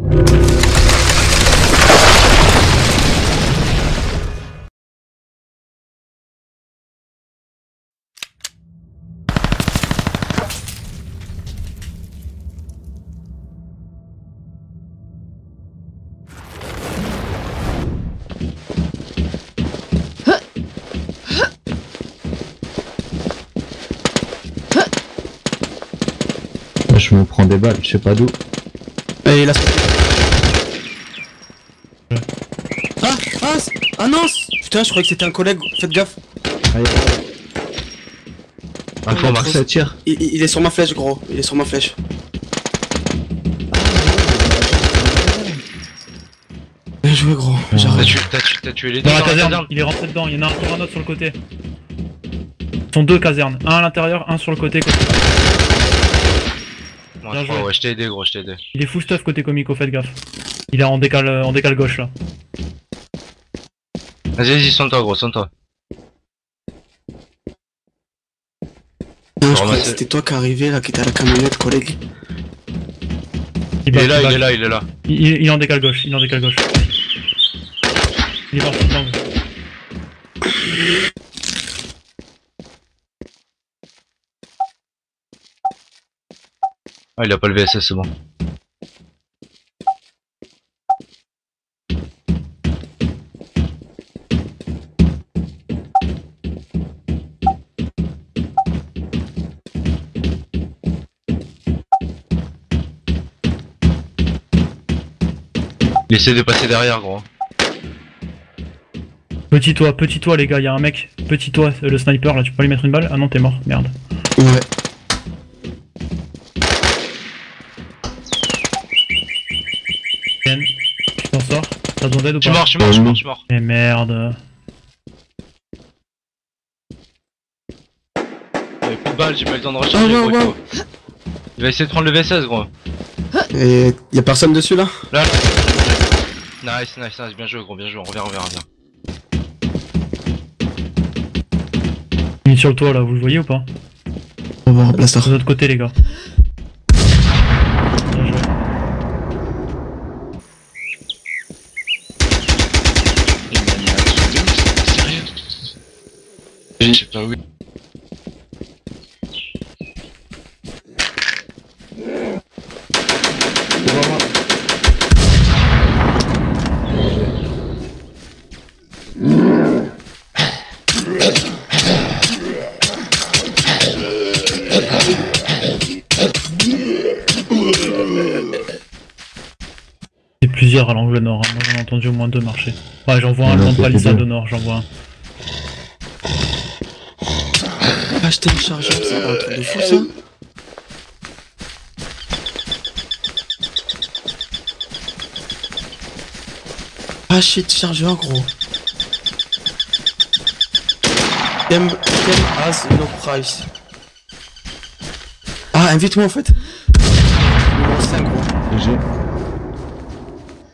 Je me prends des balles, je sais pas d'où. Et il a Ah Ah Ah non Putain je croyais que c'était un collègue, faites gaffe. Info, Marc, ça tire. il, est sur ma flèche gros, il est sur ma flèche. Bien joué gros, T'as j'arrête tué, t'as tué, t'as tué les deux Dans la caserne, il est rentré dedans, il y en a un un autre sur le côté. Ce sont deux casernes, un à l'intérieur, un sur le côté. côté- Bien je crois, joué. ouais, je t'ai aidé gros, je t'ai aidé. Il est full stuff côté comico, faites gaffe. Il est en décale, en décale gauche là. Vas-y, vas-y, sonne-toi gros, sonne-toi. Non, je croyais que c'était toi qui arrivais là, qui était à la camionnette collègue Il est là, il est là, il est là. Il, il- il est en décale gauche, il est en décale gauche. Il est parti. Ah, il a pas le VSS, c'est bon. Il essaie de passer derrière, gros. Petit toit, petit toit les gars, il y a un mec. Petit toit, le sniper là, tu peux lui mettre une balle? Ah non, t'es mort, merde. Ouais T'as besoin d'aide ou Je suis pas mort, je suis mort, je suis mort, je suis mort. Mais merde. J'avais plus de balles, j'ai pas eu le temps de recharger, gros, il va essayer de prendre le VSS, gros. Et y a personne dessus là? Là, là. Nice, nice, nice, bien joué, gros, bien joué, on revient, on revient, on revient. Il est sur le toit là, vous le voyez ou pas? On va Blaster De l'autre côté les gars. Je sais pas où. Plusieurs à l'angle nord, hein. moi j'en ai entendu au moins deux marcher. Ouais, j'en vois un Ouais, le palissade au nord, j'en vois un. Ah je télécharge, c'est pas un truc de fou ça. Shit, chargeur gros. Game, has no price? Ah invite-moi en fait. Numéro 5 gros. GG.